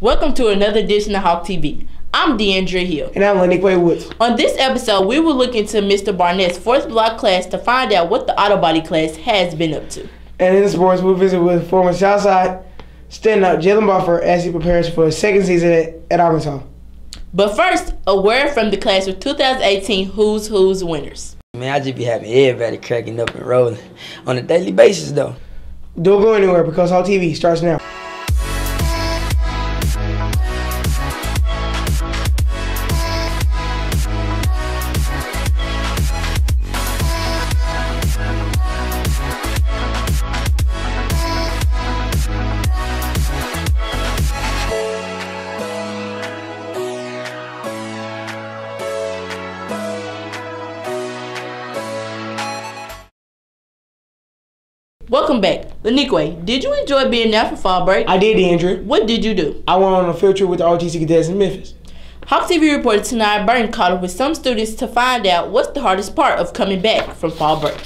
Welcome to another edition of Hawk TV. I'm Deandra Hill. And I'm Lanique Woods. On this episode, we will look into Mr. Barnett's fourth block class to find out what the auto body class has been up to. And in sports, we'll visit with former Southside standout Jalen Barford as he prepares for his second season at, at Arkansas. But first, a word from the class of 2018 Who's Who's winners. Man, I just be having everybody cracking up and rolling on a daily basis, though. Don't go anywhere because Hawk TV starts now. Welcome back. Lanique, did you enjoy being there for fall break? I did, Andrew. What did you do? I went on a field trip with the ROTC cadets in Memphis. Hawk TV reporter Tanaya Burton caught up with some students to find out what's the hardest part of coming back from fall break.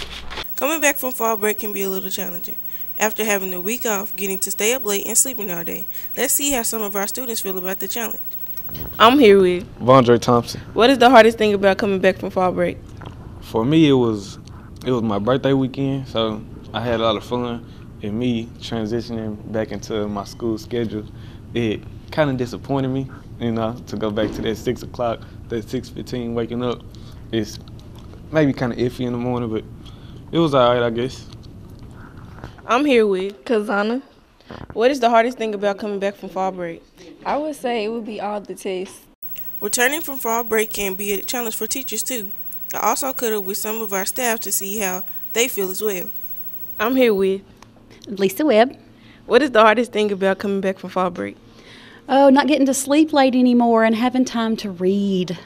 Coming back from fall break can be a little challenging. After having a week off, getting to stay up late and sleeping all day. Let's see how some of our students feel about the challenge. I'm here with Vondre Thompson. What is the hardest thing about coming back from fall break? For me, it was it was my birthday weekend, so I had a lot of fun. And me transitioning back into my school schedule, it kind of disappointed me, you know, to go back to that six o'clock, that six fifteen waking up. It's maybe kind of iffy in the morning, but it was alright, I guess. I'm here with Kazana. What is the hardest thing about coming back from fall break? I would say it would be all the tests. Returning from fall break can be a challenge for teachers too. I also caught up with some of our staff to see how they feel as well. I'm here with Lisa Webb. What is the hardest thing about coming back from fall break? Oh, not getting to sleep late anymore and having time to read.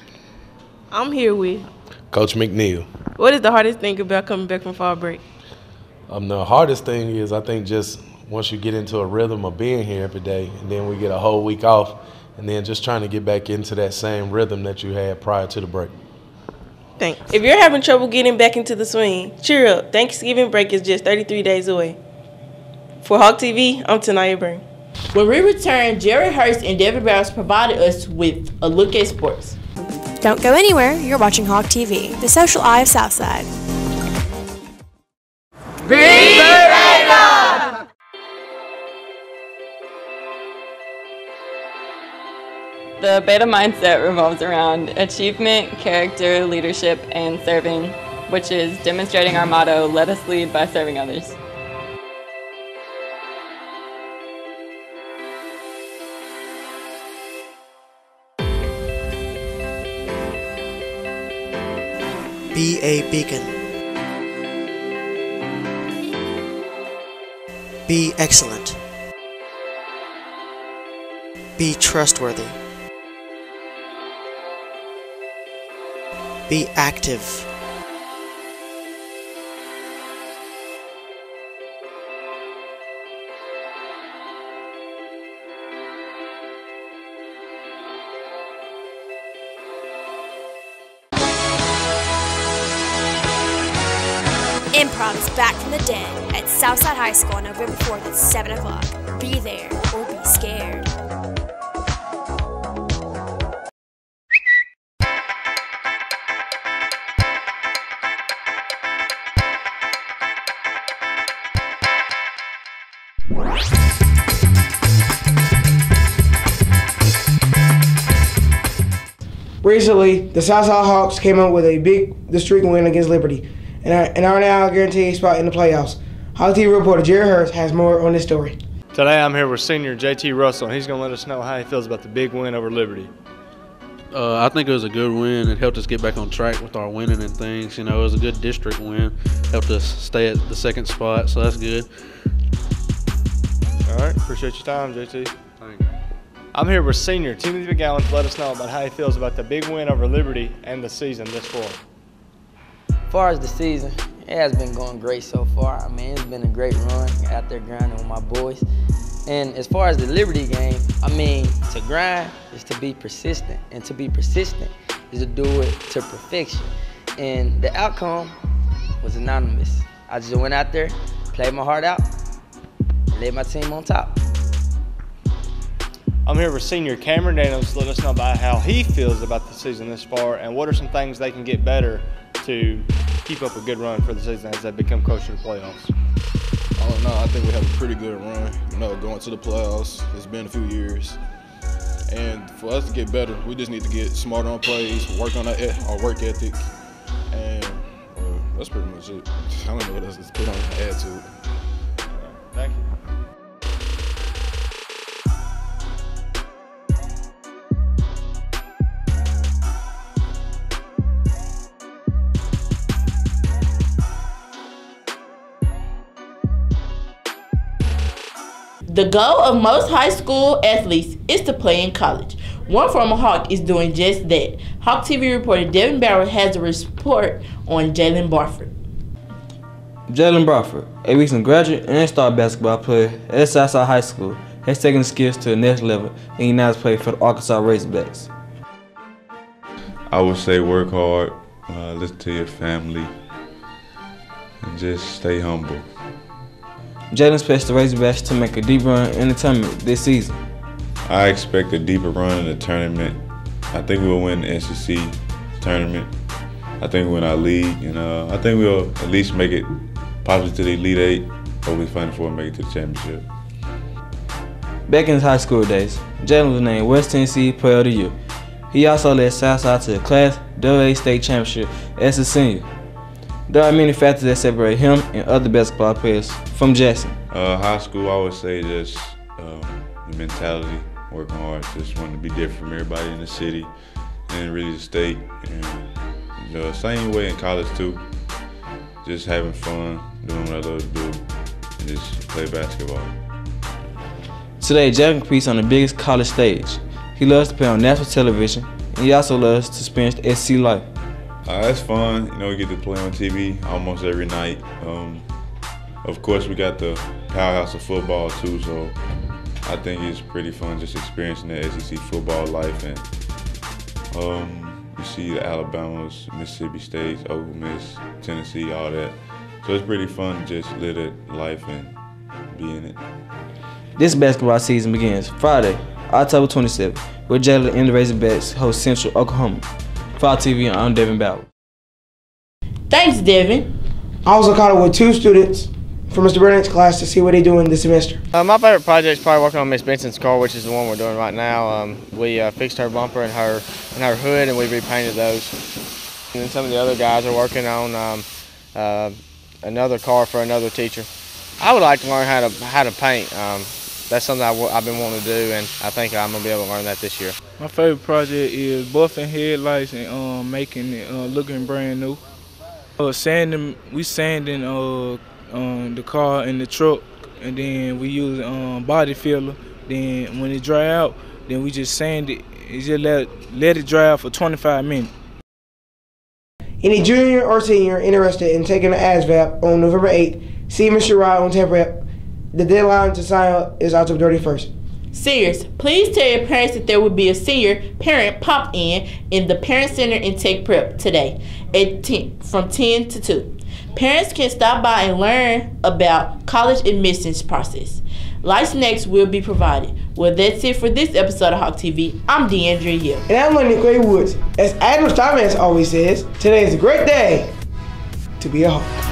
I'm here with Coach McNeil. What is the hardest thing about coming back from fall break? Um, the hardest thing is I think just once you get into a rhythm of being here every day, and then we get a whole week off, and then just trying to get back into that same rhythm that you had prior to the break. Thanks. If you're having trouble getting back into the swing, cheer up. Thanksgiving break is just 33 days away. For Hawk TV, I'm Tanaya Burn. When we return, Jerry Hurst and David Bowers provided us with a look at sports. Don't go anywhere. You're watching Hawk TV, the social eye of Southside. The beta mindset revolves around achievement, character, leadership, and serving, which is demonstrating our motto, let us lead by serving others. Be a beacon. Be excellent. Be trustworthy. Be active. Improv is back from the dead at Southside High School on November 4th at 7 o'clock. Be there or be scared. Recently, the Southside Hawks came up with a big district win against Liberty and are, and are now guaranteed a spot in the playoffs. Hawk TV reporter Jerry Hurst has more on this story. Today I'm here with senior JT Russell, and he's going to let us know how he feels about the big win over Liberty. Uh, I think it was a good win. It helped us get back on track with our winning and things. You know, it was a good district win. Helped us stay at the second spot, so that's good. All right, appreciate your time, JT. I'm here with senior Timothy McGowan to let us know about how he feels about the big win over Liberty and the season this fall. As far as the season, it has been going great so far. I mean, it's been a great run out there grinding with my boys. And as far as the Liberty game, I mean, to grind is to be persistent, and to be persistent is to do it to perfection. And the outcome was anonymous. I just went out there, played my heart out, laid my team on top. I'm here with senior Cameron Daniels to let us know about how he feels about the season this far and what are some things they can get better to keep up a good run for the season as they become closer to the playoffs. I don't know. I think we have a pretty good run. You know, going to the playoffs. It's been a few years. And for us to get better, we just need to get smarter on plays, work on our, our work ethic, and uh, that's pretty much it. I don't know what else to put on add to it. Thank you. The goal of most high school athletes is to play in college. One former Hawk is doing just that. Hawk TV reporter Devin Barrow has a report on Jalen Barford. Jalen Barford, a recent graduate and star basketball player at Southside High School, has taken his skills to the next level and he now plays for the Arkansas Razorbacks. I would say work hard, uh, listen to your family, and just stay humble. Jalen expects the Razorbacks to make a deep run in the tournament this season. I expect a deeper run in the tournament. I think we'll win the SEC tournament. I think we'll win our league, and uh, I think we'll at least make it possibly to the Elite Eight. Hopefully, Final Four and make it to the championship. Back in his high school days, Jalen was named West Tennessee Player of the Year. He also led Southside to the Class AA State Championship as a senior. There are many factors that separate him and other basketball players from Jackson. Uh, high school, I would say just um, the mentality, working hard, just wanting to be different from everybody in the city and really the state. And the same way in college too, just having fun, doing what I love to do, and just play basketball. Today, Jalen competes on the biggest college stage. He loves to play on national television, and he also loves to experience SC life. Uh, it's fun, you know, we get to play on TV almost every night. Um, of course, we got the powerhouse of football too, so I think it's pretty fun just experiencing the SEC football life. And um, you see the Alabamas, Mississippi State, Ole Miss, Tennessee, all that. So it's pretty fun just live life and be in it. This basketball season begins Friday, October 27th, with Jalen and the Razorbacks host Central Oklahoma. Fox TV, I'm Devin Bauer. Thanks, Devin. I also caught up with two students from Mr. Burnett's class to see what they're doing this semester. Uh, my favorite project is probably working on Miss Benson's car, which is the one we're doing right now. Um, we uh, fixed her bumper and her and her hood, and we repainted those. And then some of the other guys are working on um, uh, another car for another teacher. I would like to learn how to how to paint. Um, that's something i w- I've been wanting to do, and I think I'm gonna be able to learn that this year. My favorite project is buffing headlights and um, making it uh, looking brand new. Uh, sanding, we sanding uh, um, the car and the truck, and then we use um, body filler. Then when it dry out, then we just sand it. Just let let it dry out for 25 minutes. Any junior or senior interested in taking the ASVAB on November 8th, see Mr. Rod on Tech Prep. The deadline to sign up is October 31st. Seniors, please tell your parents that there will be a senior parent pop in in the Parent Center in Tech Prep today at 10, from 10 to 2. Parents can stop by and learn about college admissions process. Light snacks will be provided. Well, that's it for this episode of Hawk TV. I'm Deandra Hill. And I'm Lanique Woods. As Adam Steinmetz always says, today is a great day to be a Hawk.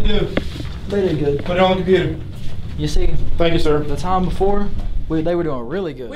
Very good. Put it on the computer. You see, Thank you, sir. the time before, we, they were doing really good.